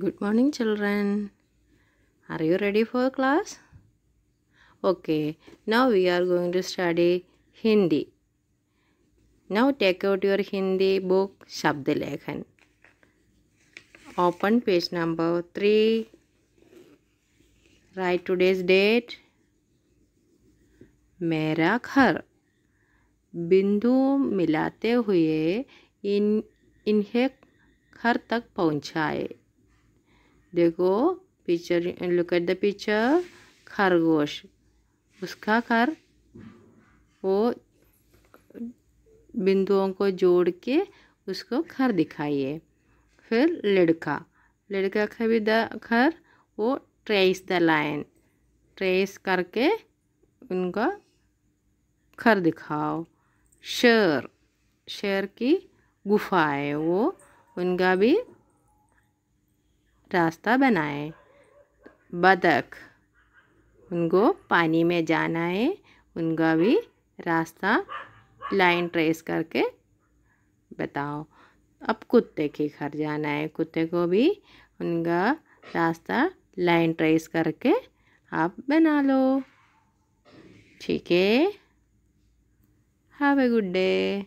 Good morning, children. Are you ready for class? Okay, now we are going to study Hindi. Now take out your Hindi book, Shabd Lekhan. Open page number 3. Write today's date. मेरा घर बिंदु मिलाते हुए इन इन्हें घर तक पहुँचाए देखो picture look at the picture खरगोश उसका घर वो बिंदुओं को जोड़ के उसको घर दिखाइए। फिर लड़का लड़का का भी घर वो ट्रेस द लाइन ट्रेस करके उनका घर दिखाओ। शेर शेर की गुफा है वो, उनका भी रास्ता बनाए। बदक। उनको पानी में जाना है। उनका भी रास्ता लाइन ट्रेस करके बताओ। अब कुत्ते के घर जाना है। कुत्ते को भी उनका रास्ता लाइन ट्रेस करके आप बना लो। ठीक है? Have a good day